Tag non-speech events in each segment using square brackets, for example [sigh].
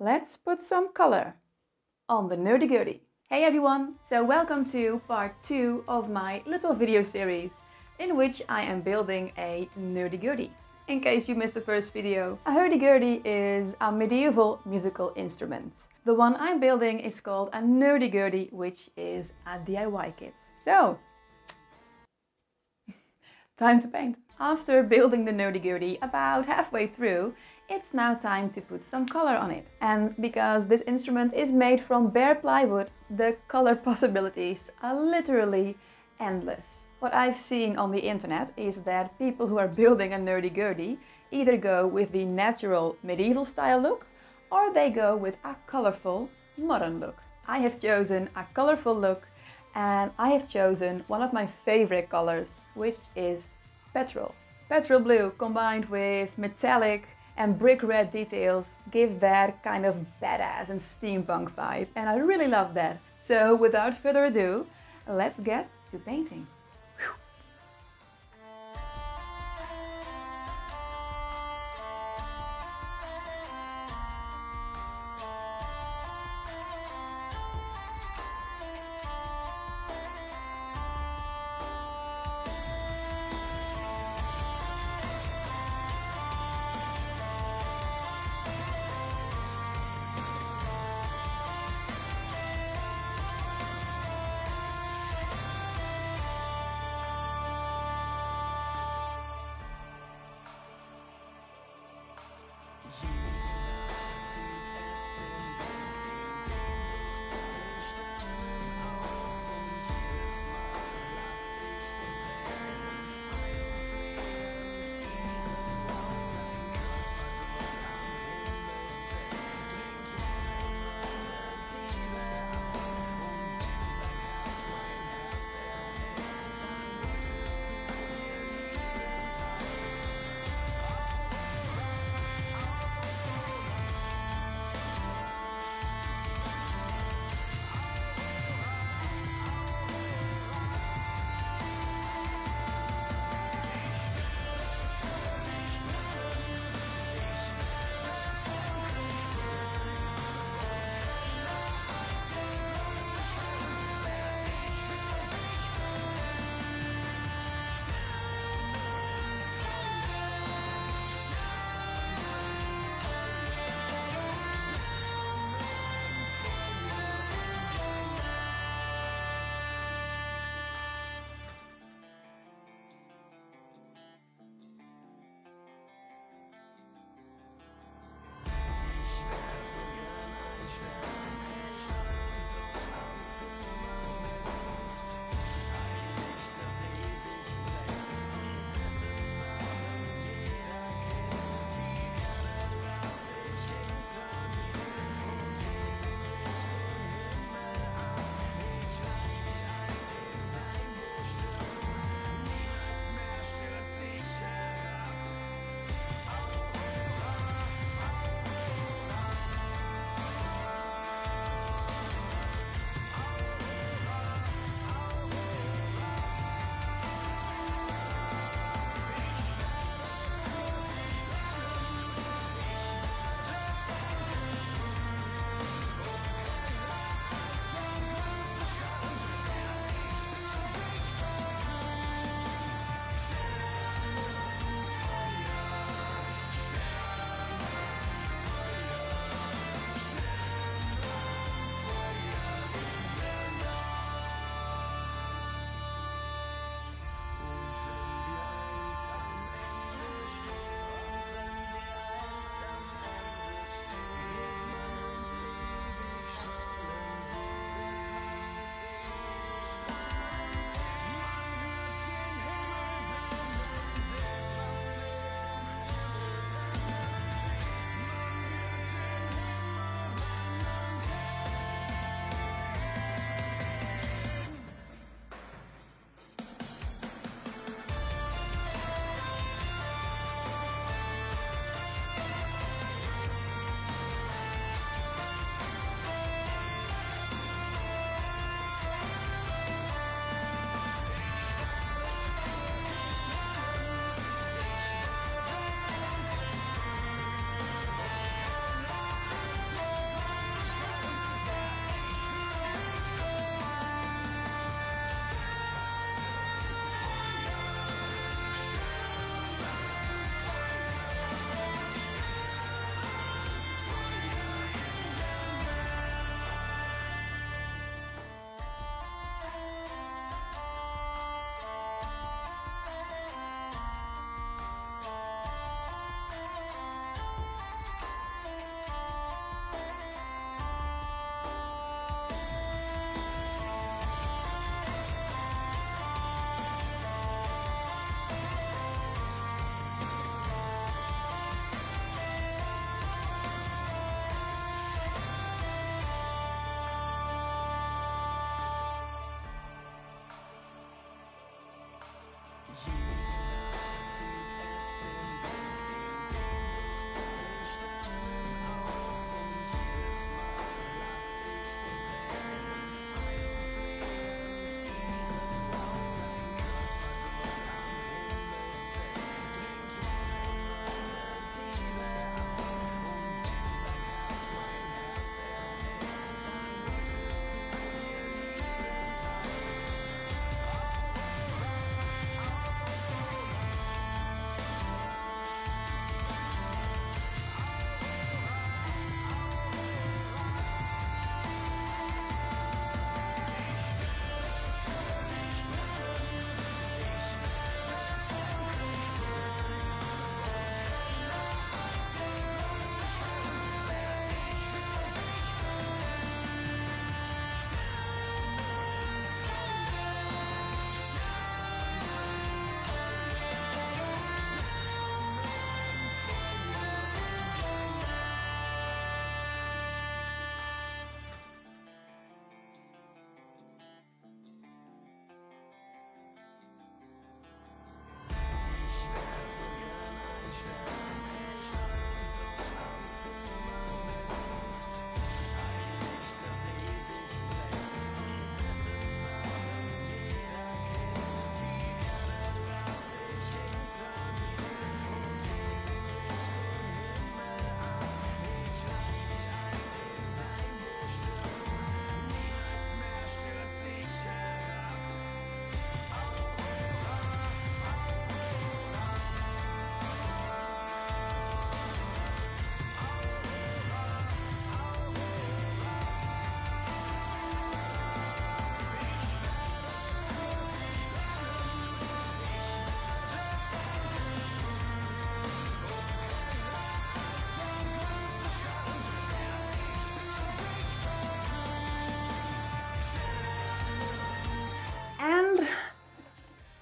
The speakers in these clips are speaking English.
let's put some color on the nerdy-gurdy. Hey everyone! So welcome to part 2 of my little video series in which I am building a nerdy-gurdy. In case you missed the first video, a hurdy-gurdy is a medieval musical instrument. The one I'm building is called a nerdy-gurdy, which is a DIY kit. So, [laughs] time to paint. After building the nerdy-gurdy about halfway through, it's now time to put some color on it. And because this instrument is made from bare plywood, the color [laughs] possibilities are literally endless. What I've seen on the internet is that people who are building a nerdy-gurdy either go with the natural medieval style look or they go with a colorful modern look. I have chosen a colorful look and I have chosen one of my favorite colors, which is petrol. Petrol blue combined with metallic and brick red details give that kind of badass and steampunk vibe and I really love that. So without further ado, let's get to painting.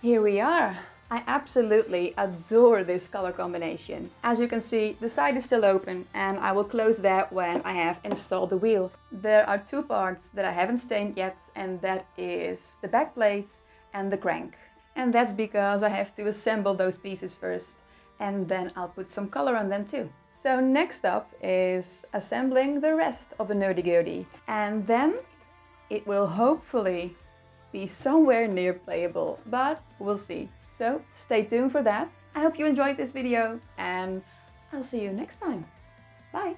Here we are. I absolutely adore this color combination. As you can see, the side is still open and I will close that when I have installed the wheel. There are two parts that I haven't stained yet and that is the back plate and the crank. And that's because I have to assemble those pieces first and then I'll put some color on them too. So next up is assembling the rest of the nerdy-gurdy and then it will hopefully be somewhere near playable, but we'll see. So stay tuned for that. I hope you enjoyed this video and I'll see you next time. Bye!